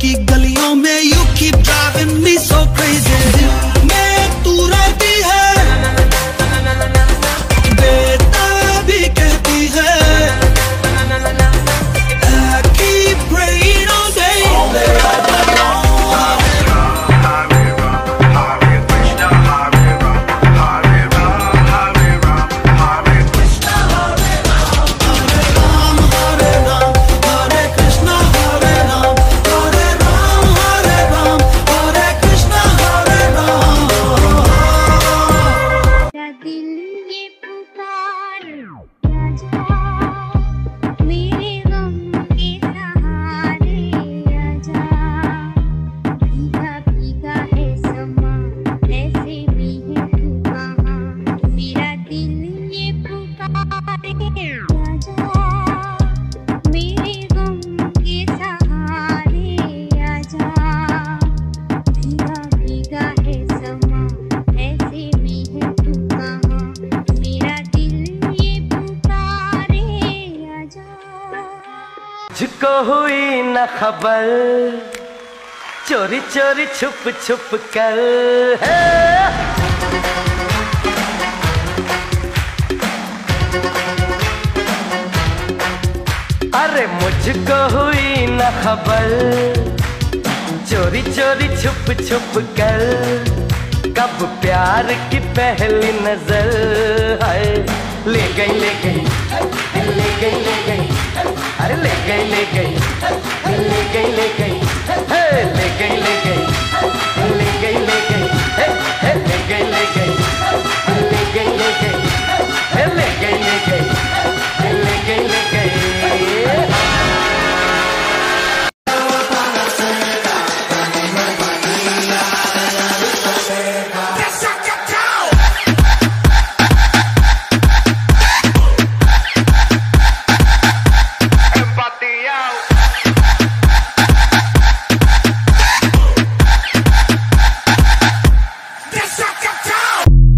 की गलियों में you keep driving me so crazy मुझको हुई न खबर। चोरी चोरी, छुप छुप कर। है! अरे मुझको हुई न खबर। चोरी चोरी, छुप छुप कर। कब प्यार की पहली नज़र है? ले गई ले गई। ले गई ले गई। अरे ले गई ले गई।